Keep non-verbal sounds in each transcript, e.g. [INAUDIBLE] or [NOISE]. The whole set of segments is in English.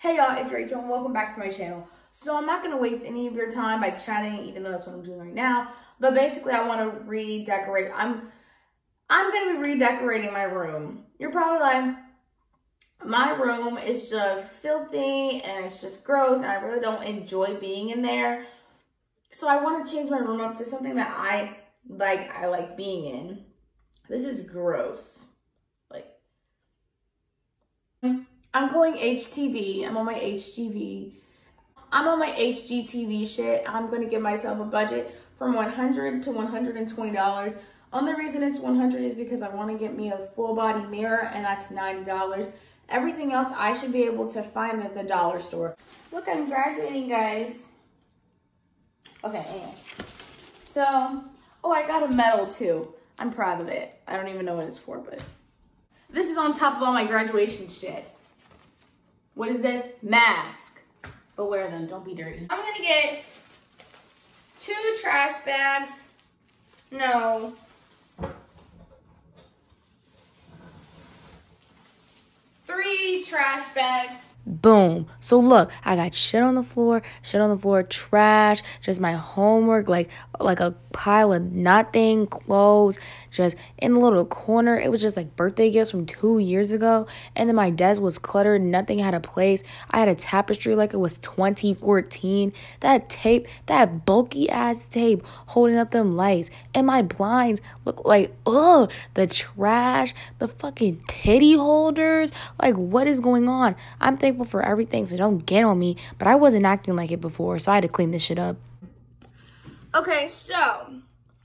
Hey y'all, it's Rachel and welcome back to my channel. So I'm not going to waste any of your time by chatting, even though that's what I'm doing right now. But basically I want to redecorate. I'm, I'm going to be redecorating my room. You're probably like, my room is just filthy and it's just gross and I really don't enjoy being in there. So I want to change my room up to something that I like, I like being in. This is gross. Like, I'm going HTV. I'm on my HGV. I'm on my HGTV shit. I'm going to give myself a budget from 100 to $120. Only reason it's 100 is because I want to get me a full body mirror and that's $90. Everything else I should be able to find at the dollar store. Look, I'm graduating, guys. Okay, anyway. So, oh, I got a medal too. I'm proud of it. I don't even know what it's for, but this is on top of all my graduation shit. What is this? Mask. But wear them, don't be dirty. I'm gonna get two trash bags. No. Three trash bags. Boom. So look, I got shit on the floor, shit on the floor, trash, just my homework, like like a pile of nothing, clothes, just in the little corner. It was just like birthday gifts from two years ago. And then my desk was cluttered, nothing had a place. I had a tapestry like it was 2014. That tape, that bulky ass tape holding up them lights. And my blinds look like, ugh, the trash, the fucking titty holders. Like, what is going on? I'm thankful for everything, so don't get on me. But I wasn't acting like it before, so I had to clean this shit up. Okay, so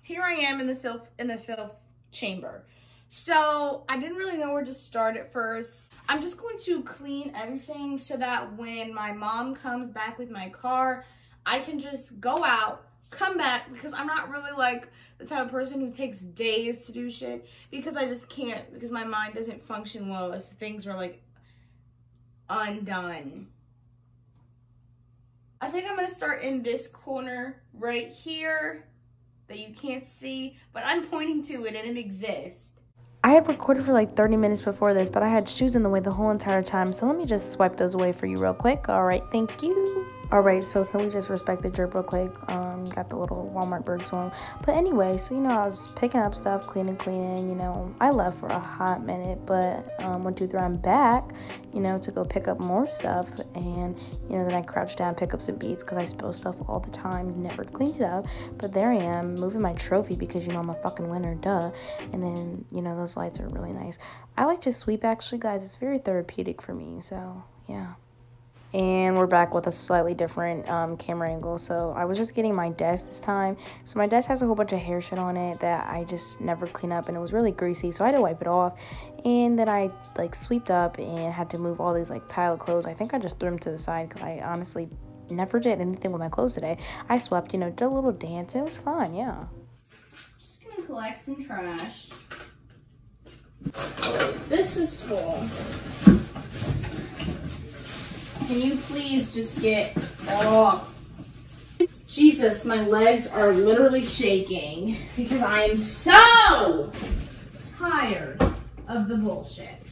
here I am in the filth in the filth chamber. So I didn't really know where to start at first. I'm just going to clean everything so that when my mom comes back with my car, I can just go out, come back, because I'm not really like the type of person who takes days to do shit because I just can't, because my mind doesn't function well if things are like undone. I think I'm gonna start in this corner right here that you can't see, but I'm pointing to it and it exists. I had recorded for like 30 minutes before this, but I had shoes in the way the whole entire time. So let me just swipe those away for you real quick. All right, thank you. All right, so can we just respect the drip real quick? Um, got the little Walmart birds on. But anyway, so you know, I was picking up stuff, cleaning, cleaning. You know, I left for a hot minute, but um, one, two, three, I'm back. You know, to go pick up more stuff, and you know, then I crouched down, pick up some beads because I spill stuff all the time. Never clean it up, but there I am moving my trophy because you know I'm a fucking winner, duh. And then you know those lights are really nice. I like to sweep actually, guys. It's very therapeutic for me. So yeah and we're back with a slightly different um, camera angle. So i was just getting my desk this time. So my desk has a whole bunch of hair shit on it that i just never clean up and it was really greasy. So i had to wipe it off. And then i like swept up and had to move all these like pile of clothes. I think i just threw them to the side because i honestly never did anything with my clothes today. I swept you know did a little dance. It was fun yeah. Just gonna collect some trash. This is full can you please just get, oh, Jesus, my legs are literally shaking because I am so tired of the bullshit.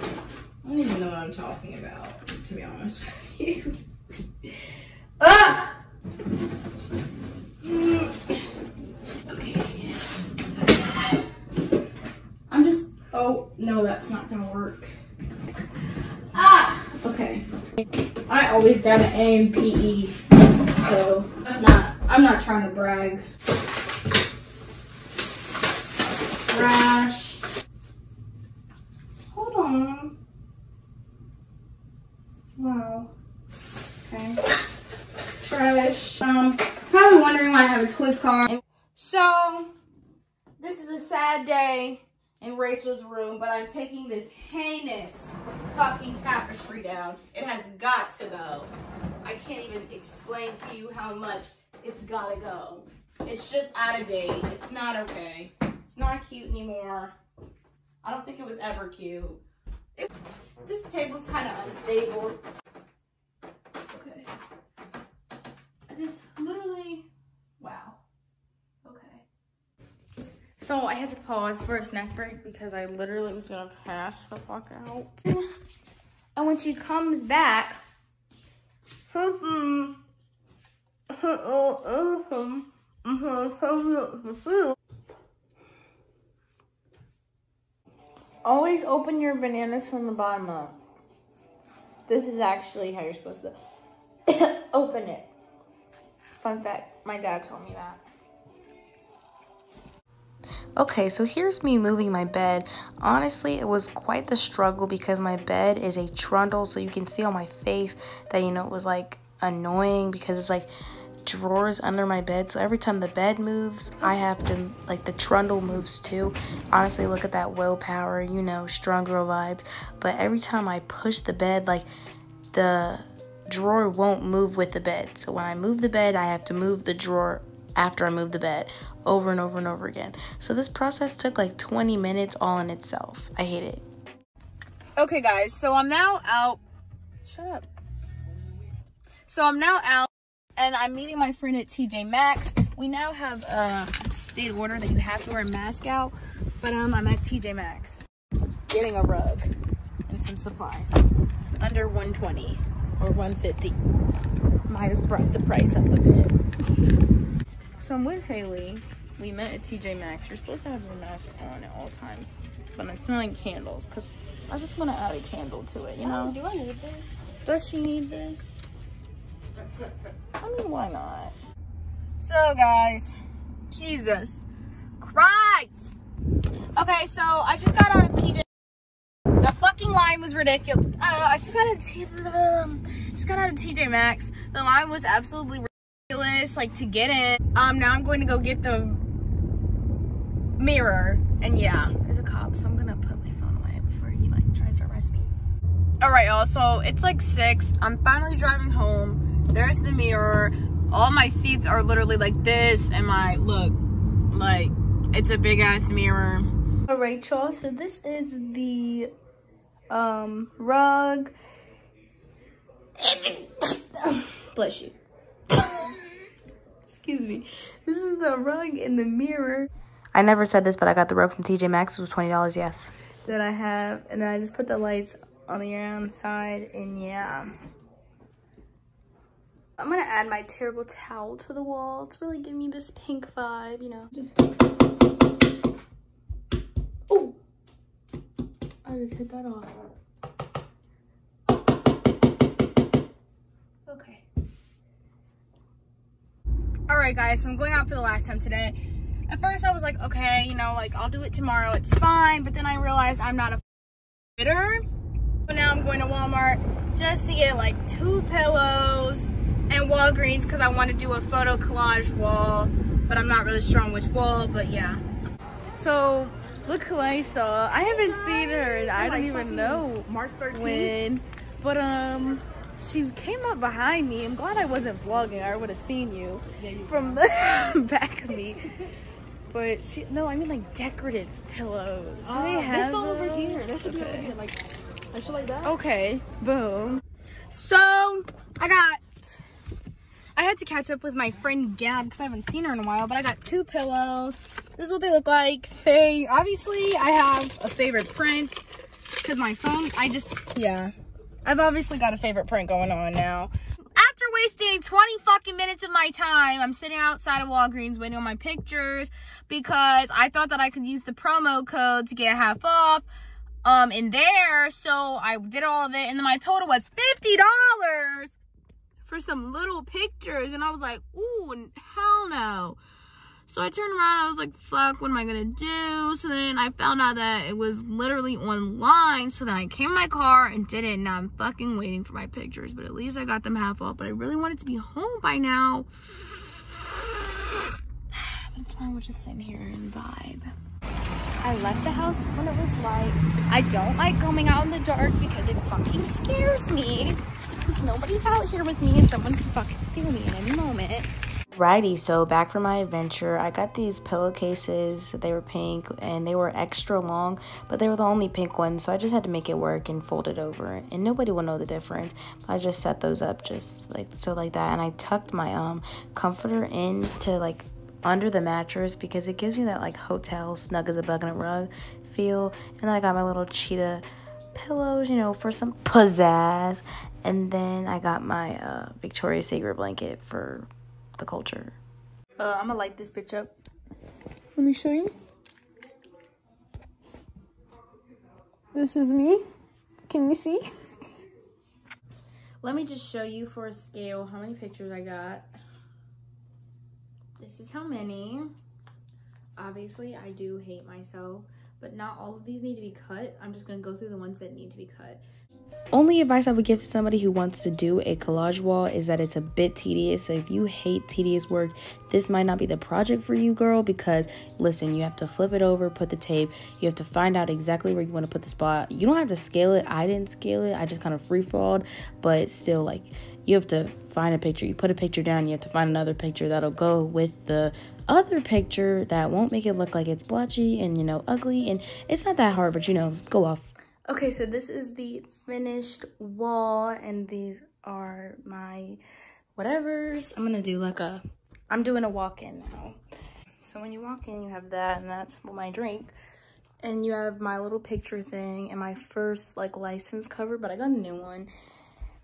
I don't even know what I'm talking about, to be honest with you. [LAUGHS] Ugh! Okay. I'm just, oh, no, that's not gonna work. Okay. I always got an A in PE, so that's not, I'm not trying to brag. Trash. Hold on. Wow. Okay. Trash. Um, probably wondering why I have a toy car. So, this is a sad day in Rachel's room, but I'm taking this heinous fucking tapestry down. It has got to go. I can't even explain to you how much it's gotta go. It's just out of date. It's not okay. It's not cute anymore. I don't think it was ever cute. It, this table's kind of unstable. Okay. I just literally, wow. So I had to pause for a snack break because I literally was gonna pass the fuck out. And when she comes back, Always open your bananas from the bottom up. This is actually how you're supposed to [COUGHS] open it. Fun fact, my dad told me that. Okay, so here's me moving my bed. Honestly, it was quite the struggle because my bed is a trundle, so you can see on my face that, you know, it was like annoying because it's like drawers under my bed. So every time the bed moves, I have to, like, the trundle moves too. Honestly, look at that willpower, you know, strong girl vibes. But every time I push the bed, like, the drawer won't move with the bed. So when I move the bed, I have to move the drawer after I move the bed over and over and over again. So this process took like 20 minutes all in itself. I hate it. Okay guys, so I'm now out. Shut up. So I'm now out and I'm meeting my friend at TJ Maxx. We now have a state order that you have to wear a mask out, but um, I'm at TJ Maxx getting a rug and some supplies under 120 or 150. Might have brought the price up a bit. So I'm with Haley. We met at TJ Maxx. You're supposed to have your mask on at all times. But I'm smelling candles because I just want to add a candle to it, you know? Oh, do I need this? Does she need this? I mean, why not? So, guys, Jesus Christ. Okay, so I just got out of TJ. The fucking line was ridiculous. Uh, I just got out of T um, just got out of TJ Maxx. The line was absolutely ridiculous, like to get in. Um, now I'm going to go get the mirror, and yeah, there's a cop, so I'm gonna put my phone away before he like tries to arrest me. All right, y'all. So it's like six. I'm finally driving home. There's the mirror. All my seats are literally like this, and my look, like it's a big ass mirror. All right, y'all. So this is the um rug. [COUGHS] Bless you. Excuse me. This is the rug in the mirror I never said this, but I got the rug from TJ Maxx. It was $20, yes. that I have, and then I just put the lights on the outside, and yeah. I'm gonna add my terrible towel to the wall to really give me this pink vibe, you know. Just... Oh, I just hit that off. Right, guys. So I'm going out for the last time today. At first, I was like, okay, you know, like I'll do it tomorrow. It's fine. But then I realized I'm not a fitter. So now I'm going to Walmart just to get like two pillows and Walgreens because I want to do a photo collage wall. But I'm not really sure on which wall. But yeah. So look who I saw. I haven't seen her. and I don't even know March 13th. when, but um, she came up behind me. I'm glad I wasn't vlogging. I would have seen you from the [LAUGHS] back of me. But she, no, I mean like decorative pillows. Do ah, they have this one over here. those? Should be over Okay. here. Like, I should like that. Okay, boom. So I got, I had to catch up with my friend Gab because I haven't seen her in a while, but I got two pillows. This is what they look like. They, obviously I have a favorite print because my phone, I just, yeah. I've obviously got a favorite print going on now. After wasting 20 fucking minutes of my time, I'm sitting outside of Walgreens waiting on my pictures because I thought that I could use the promo code to get half off um in there. So i did all of it and then my total was 50 dollars for some little pictures. And i was like ooh hell no so i turned around i was like fuck what am i gonna do so then i found out that it was literally online so then i came in my car and did it now i'm fucking waiting for my pictures but at least i got them half off but i really wanted to be home by now [SIGHS] it's fine we're just sitting here and vibe I left the house when it was light. I don't like going out in the dark because it fucking scares me. Because nobody's out here with me and someone could fucking steal me at any moment. Righty, so back from my adventure, I got these pillowcases. They were pink and they were extra long, but they were the only pink ones, so I just had to make it work and fold it over, and nobody will know the difference. I just set those up just like so like that, and I tucked my um comforter into like under the mattress because it gives me that like hotel snug as a bug in a rug feel, and then I got my little cheetah pillows, you know, for some pizzazz. And then I got my uh, Victoria's Secret blanket for the culture. Uh, I'm gonna light this bitch up. Let me show you. This is me. Can you see? Let me just show you for a scale how many pictures I got. This is how many. Obviously, I do hate myself, but not all of these need to be cut. I'm just gonna go through the ones that need to be cut. Only advice I would give to somebody who wants to do a collage wall is that it's a bit tedious. So if you hate tedious work, this might not be the project for you, girl, because listen, you have to flip it over, put the tape, you have to find out exactly where you want to put the spot. You don't have to scale it. I didn't scale it. I just kind of free falled, but still like you have to find a picture. You put a picture down, you have to find another picture that'll go with the other picture that won't make it look like it's blotchy and you know ugly and it's not that hard, but you know, go off. Okay, so this is the finished wall and these are my whatevers. I'm gonna do like a, I'm doing a walk-in now. So when you walk in, you have that and that's my drink. And you have my little picture thing and my first like license cover, but I got a new one.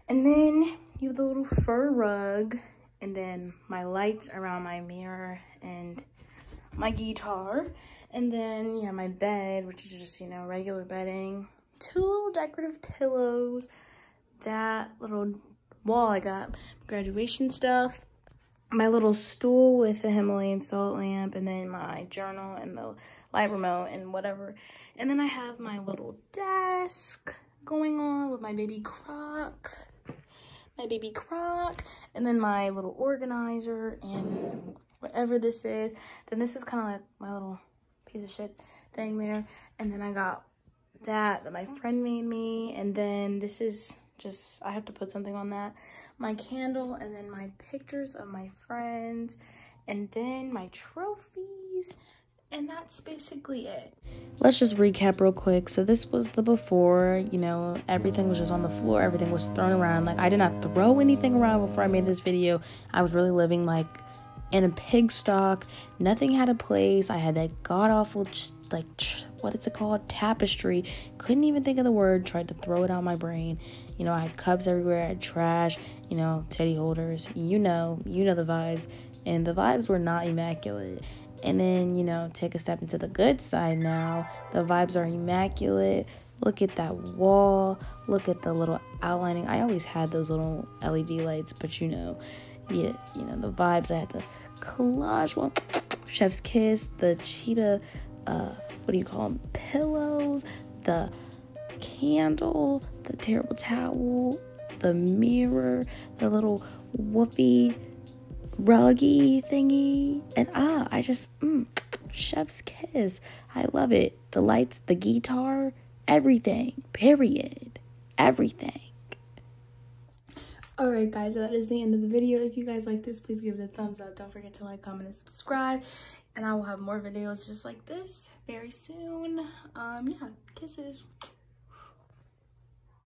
And then you have the little fur rug and then my lights around my mirror and my guitar. And then, yeah, my bed, which is just, you know, regular bedding two little decorative pillows, that little wall I got, graduation stuff, my little stool with the Himalayan salt lamp, and then my journal and the light remote and whatever. And then I have my little desk going on with my baby croc, my baby croc, and then my little organizer and whatever this is. Then this is kind of like my little piece of shit thing there. And then I got that that my friend made me and then this is just i have to put something on that. My candle and then my pictures of my friends and then my trophies and that's basically it. Let's just recap real quick. So this was the before you know everything was just on the floor everything was thrown around. Like i did not throw anything around before i made this video. I was really living like in a pig stock. Nothing had a place. I had that god awful like what is it called? Tapestry. Couldn't even think of the word. Tried to throw it out my brain. You know i had cups everywhere. I had trash. You know teddy holders. You know you know the vibes. And the vibes were not immaculate. And then you know take a step into the good side now. The vibes are immaculate. Look at that wall. Look at the little outlining. I always had those little led lights but you know yeah you know the vibes i had the collage one chef's kiss the cheetah uh, what do you call them? Pillows, the candle, the terrible towel, the mirror, the little woofy ruggy thingy. And ah, I just, mm, chef's kiss. I love it. The lights, the guitar, everything, period. Everything. Alright guys, that is the end of the video. If you guys like this, please give it a thumbs up. Don't forget to like, comment, and subscribe. And I will have more videos just like this very soon. Um, yeah, kisses.